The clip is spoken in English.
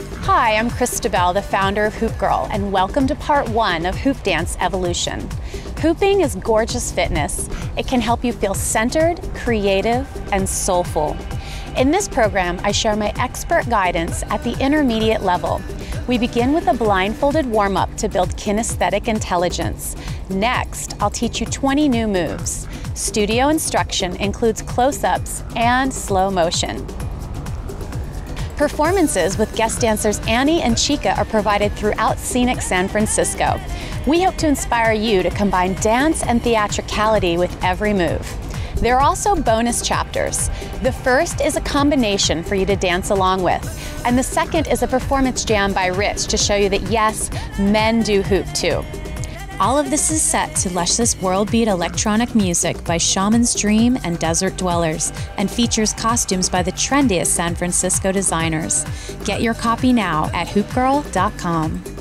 Hi, I'm Christabel, the founder of Hoop Girl, and welcome to part one of Hoop Dance Evolution. Hooping is gorgeous fitness. It can help you feel centered, creative, and soulful. In this program, I share my expert guidance at the intermediate level. We begin with a blindfolded warm up to build kinesthetic intelligence. Next, I'll teach you 20 new moves. Studio instruction includes close ups and slow motion. Performances with guest dancers Annie and Chica are provided throughout scenic San Francisco. We hope to inspire you to combine dance and theatricality with every move. There are also bonus chapters. The first is a combination for you to dance along with, and the second is a performance jam by Rich to show you that yes, men do hoop too. All of this is set to luscious world beat electronic music by Shaman's Dream and Desert Dwellers and features costumes by the trendiest San Francisco designers. Get your copy now at hoopgirl.com.